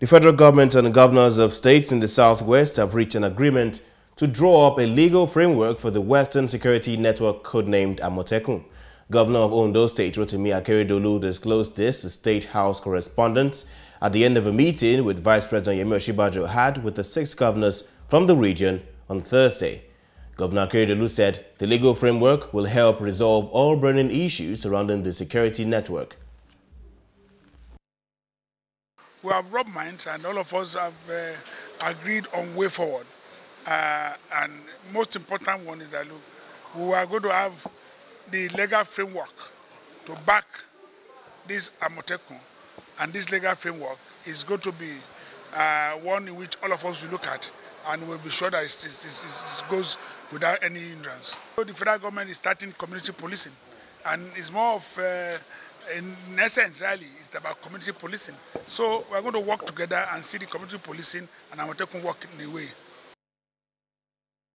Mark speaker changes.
Speaker 1: The federal government and governors of states in the southwest have reached an agreement to draw up a legal framework for the Western Security Network codenamed Amotekun. Governor of Ondo State, Rotimi Akeredolu, disclosed this to State House correspondents at the end of a meeting with Vice President Yemi Osinbajo had with the six governors from the region on Thursday. Governor Akeredolu said the legal framework will help resolve all burning issues surrounding the security network.
Speaker 2: We have rubbed minds and all of us have uh, agreed on way forward. Uh, and most important one is that look, we are going to have the legal framework to back this Amotekun. And this legal framework is going to be uh, one in which all of us will look at and we'll be sure that it, goes without any hindrance. So the federal government is starting community policing and it's more of uh, in essence, really, it's about community policing. So we're going to work together and see the community policing and to work in a way